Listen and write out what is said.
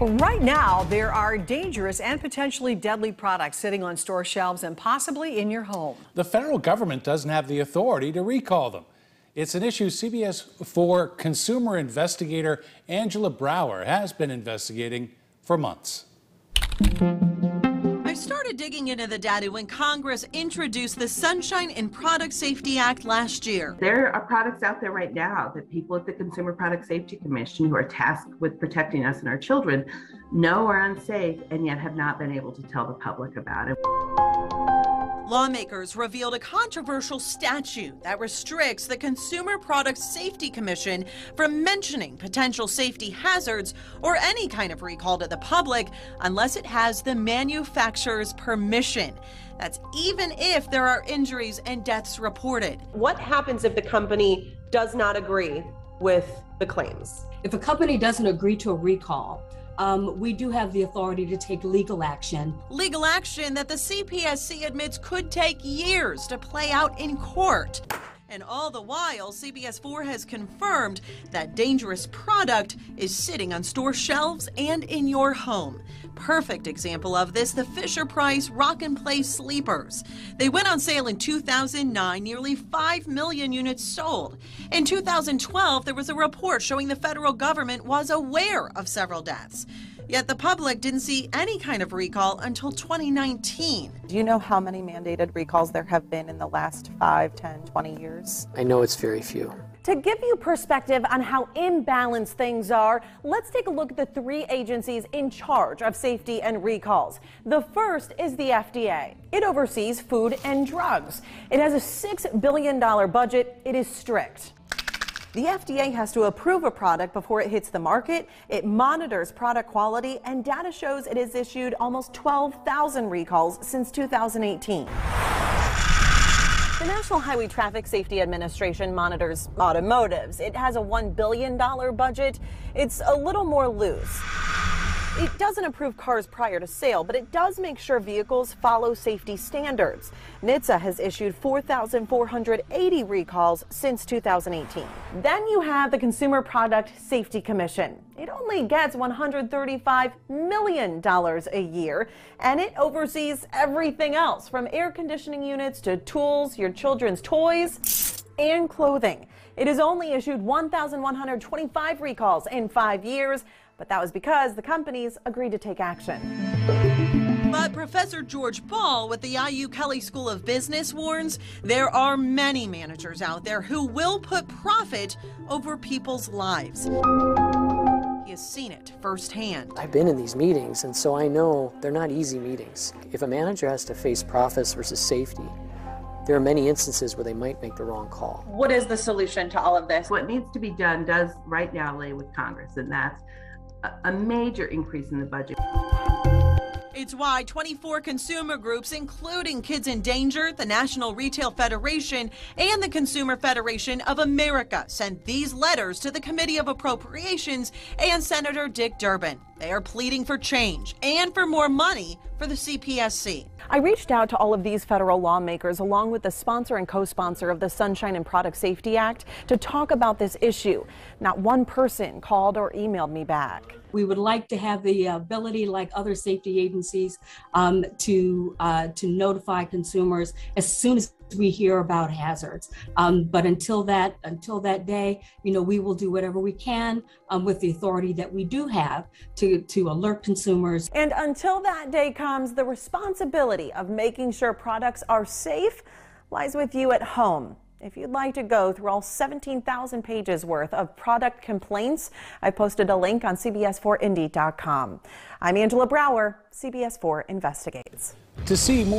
Right now, there are dangerous and potentially deadly products sitting on store shelves and possibly in your home. The federal government doesn't have the authority to recall them. It's an issue CBS 4 consumer investigator Angela Brauer has been investigating for months. Started digging into the data when Congress introduced the Sunshine and Product Safety Act last year. There are products out there right now that people at the Consumer Product Safety Commission, who are tasked with protecting us and our children, know are unsafe and yet have not been able to tell the public about it. Lawmakers revealed a controversial statute that restricts the Consumer Product Safety Commission from mentioning potential safety hazards or any kind of recall to the public unless it has the manufacturer's permission. That's even if there are injuries and deaths reported. What happens if the company does not agree with the claims? If a company doesn't agree to a recall, um, we do have the authority to take legal action. Legal action that the CPSC admits could take years to play out in court. And all the while, CBS 4 has confirmed that dangerous product is sitting on store shelves and in your home. Perfect example of this the Fisher Price Rock and Play sleepers. They went on sale in 2009, nearly 5 million units sold. In 2012, there was a report showing the federal government was aware of several deaths. Yet the public didn't see any kind of recall until 2019. Do you know how many mandated recalls there have been in the last 5, 10, 20 years? I know it's very few. To give you perspective on how imbalanced things are, let's take a look at the three agencies in charge of safety and recalls. The first is the FDA. It oversees food and drugs. It has a $6 billion budget. It is strict. The FDA has to approve a product before it hits the market. It monitors product quality, and data shows it has issued almost 12,000 recalls since 2018. The National Highway Traffic Safety Administration monitors automotives. It has a $1 billion budget. It's a little more loose. It doesn't approve cars prior to sale, but it does make sure vehicles follow safety standards. NHTSA has issued 4,480 recalls since 2018. Then you have the Consumer Product Safety Commission. It only gets $135 million a year, and it oversees everything else from air conditioning units to tools, your children's toys, and clothing. It has only issued 1,125 recalls in five years but that was because the companies agreed to take action. But Professor George Ball with the IU Kelley School of Business warns there are many managers out there who will put profit over people's lives. He has seen it firsthand. I've been in these meetings, and so I know they're not easy meetings. If a manager has to face profits versus safety, there are many instances where they might make the wrong call. What is the solution to all of this? What needs to be done does right now lay with Congress, and that's a major increase in the budget. It's why 24 consumer groups, including Kids in Danger, the National Retail Federation, and the Consumer Federation of America, sent these letters to the Committee of Appropriations and Senator Dick Durbin. They are pleading for change and for more money for the CPSC. I reached out to all of these federal lawmakers, along with the sponsor and co sponsor of the Sunshine and Product Safety Act, to talk about this issue. Not one person called or emailed me back. We would like to have the ability, like other safety agencies, um, to uh, to notify consumers as soon as we hear about hazards. Um, but until that until that day, you know, we will do whatever we can um, with the authority that we do have to to alert consumers. And until that day comes, the responsibility of making sure products are safe lies with you at home. If you'd like to go through all 17,000 pages worth of product complaints, I posted a link on CBS4Indy.com. I'm Angela Brauer, CBS4 Investigates. To see more